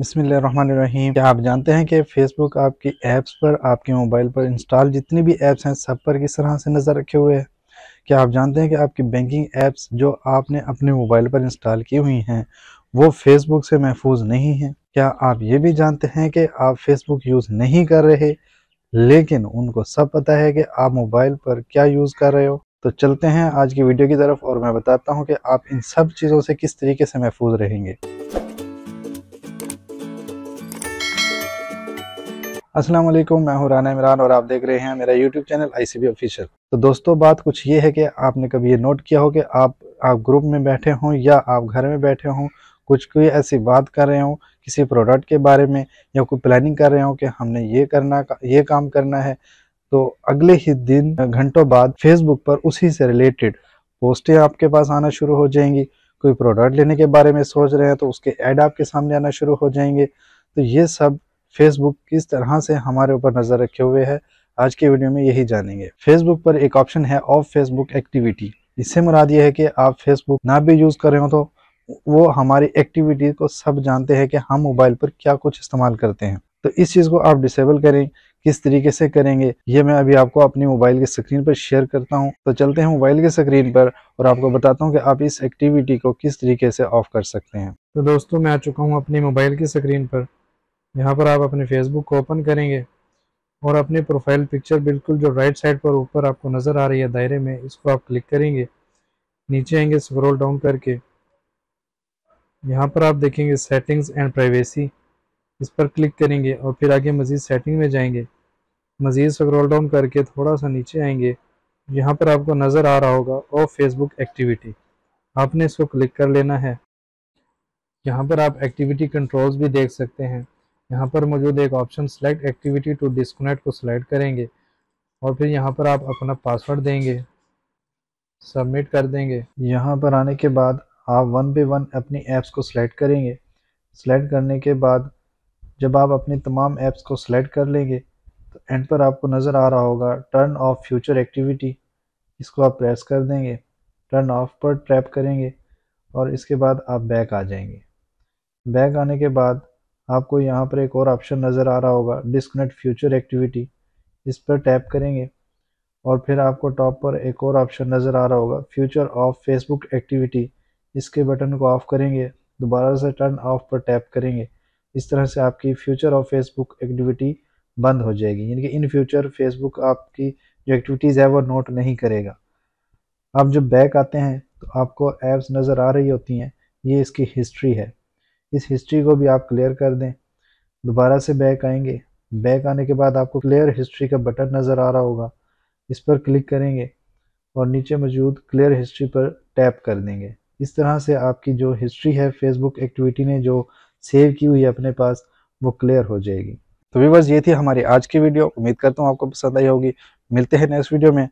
बिस्मिल्लाहिर्रहमानिर्रहीम। क्या आप जानते हैं कि फेसबुक आपकी ऐप्स पर, आपके मोबाइल पर इंस्टॉल जितनी भी ऐप्स हैं, सब पर किस तरह से नज़र रखे हुए हैं? क्या आप जानते हैं कि आपकी बैंकिंग ऐप्स जो आपने अपने मोबाइल पर इंस्टॉल की हुई हैं, वो फेसबुक से महफूज नहीं हैं? क्या आप ये भी जानते हैं कि आप फेसबुक यूज़ नहीं कर रहे, लेकिन उनको सब पता है कि आप मोबाइल पर क्या यूज़ कर रहे हो? तो चलते हैं आज की वीडियो की तरफ़ और मैं बताता हूँ कि आप इन सब चीज़ों से किस तरीके से महफूज रहेंगे। अस्सलाम वालेकुम, मैं हूँ राना इमरान और आप देख रहे हैं मेरा YouTube channel I ICB official तो दोस्तों, बात कुछ ये है कि आपने कभी ये नोट किया हो कि आप आप ग्रुप में बैठे हों या आप घर में बैठे हों, कुछ कोई ऐसी बात कर रहे हों किसी प्रोडक्ट के बारे में या कोई प्लानिंग कर रहे हो कि हमने ये करना ये काम करना है तो अगले ही दिन, घंटों बाद फेसबुक पर उसी से रिलेटेड पोस्टें आपके पास आना शुरू हो जाएँगी। कोई प्रोडक्ट लेने के बारे में सोच रहे हैं तो उसके ऐड आपके सामने आना शुरू हो जाएँगे। तो ये सब फेसबुक किस तरह से हमारे ऊपर नज़र रखे हुए है, आज के वीडियो में यही जानेंगे। फेसबुक पर एक ऑप्शन है ऑफ़ फेसबुक एक्टिविटी इससे मुराद ये है कि आप फेसबुक ना भी यूज़ कर रहे हो तो वो हमारी एक्टिविटी को सब जानते हैं कि हम मोबाइल पर क्या कुछ इस्तेमाल करते हैं। तो इस चीज़ को आप डिसेबल करें, किस तरीके से करेंगे, ये मैं अभी आपको अपनी मोबाइल की स्क्रीन पर शेयर करता हूँ। तो चलते हैं मोबाइल की स्क्रीन पर और आपको बताता हूँ कि आप इस एक्टिविटी को किस तरीके से ऑफ़ कर सकते हैं। तो दोस्तों, मैं आ चुका हूँ अपनी मोबाइल की स्क्रीन पर। यहाँ पर आप अपने फेसबुक को ओपन करेंगे और अपनी प्रोफ़ाइल पिक्चर बिल्कुल जो राइट साइड पर ऊपर आपको नज़र आ रही है दायरे में, इसको आप क्लिक करेंगे। नीचे आएँगे स्क्रॉल डाउन करके। यहाँ पर आप देखेंगे सेटिंग्स एंड प्राइवेसी इस पर क्लिक करेंगे और फिर आगे मज़ीद सेटिंग में जाएँगे। मज़ीद स्क्रॉल डाउन करके थोड़ा सा नीचे आएँगे। यहाँ पर आपको नज़र आ रहा होगा और फेसबुक एक्टिविटी आपने इसको क्लिक कर लेना है। यहाँ पर आप एक्टिविटी कंट्रोल्स भी देख सकते हैं। यहाँ पर मौजूद एक option select activity to disconnect को सिलेक्ट करेंगे और फिर यहाँ पर आप अपना पासवर्ड देंगे सबमिट कर देंगे। यहाँ पर आने के बाद आप वन पे वन अपनी ऐप्स को सिलेक्ट करेंगे। सिलेक्ट करने के बाद जब आप अपनी तमाम ऐप्स को सिलेक्ट कर लेंगे तो एंड पर आपको नज़र आ रहा होगा टर्न ऑफ़ फ्यूचर एक्टिविटी इसको आप प्रेस कर देंगे टर्न ऑफ़ पर ट्रैप करेंगे और इसके बाद आप बैक आ जाएँगे। बैक आने के बाद आपको यहाँ पर एक और ऑप्शन नज़र आ रहा होगा डिस्कनेक्ट फ्यूचर एक्टिविटी इस पर टैप करेंगे और फिर आपको टॉप पर एक और ऑप्शन नज़र आ रहा होगा फ्यूचर ऑफ़ फेसबुक एक्टिविटी इसके बटन को ऑफ़ करेंगे, दोबारा से टर्न ऑफ़ पर टैप करेंगे। इस तरह से आपकी फ्यूचर ऑफ़ फेसबुक एक्टिविटी बंद हो जाएगी। यानी कि इन फ्यूचर फेसबुक आपकी जो एक्टिविटीज़ है, वो नोट नहीं करेगा। आप जब बैक आते हैं तो आपको ऐप्स नज़र आ रही होती हैं। ये इसकी हिस्ट्री है। इस हिस्ट्री को भी आप क्लियर कर दें। दोबारा से बैक आएँगे। बैक आने के बाद आपको क्लियर हिस्ट्री का बटन नज़र आ रहा होगा। इस पर क्लिक करेंगे और नीचे मौजूद क्लियर हिस्ट्री पर टैप कर देंगे। इस तरह से आपकी जो हिस्ट्री है फेसबुक एक्टिविटी ने जो सेव की हुई है अपने पास, वो क्लियर हो जाएगी। तो भी ये थी हमारी आज की वीडियो उम्मीद करता हूँ आपको पसंद आई होगी। मिलते हैं नेक्स्ट वीडियो में।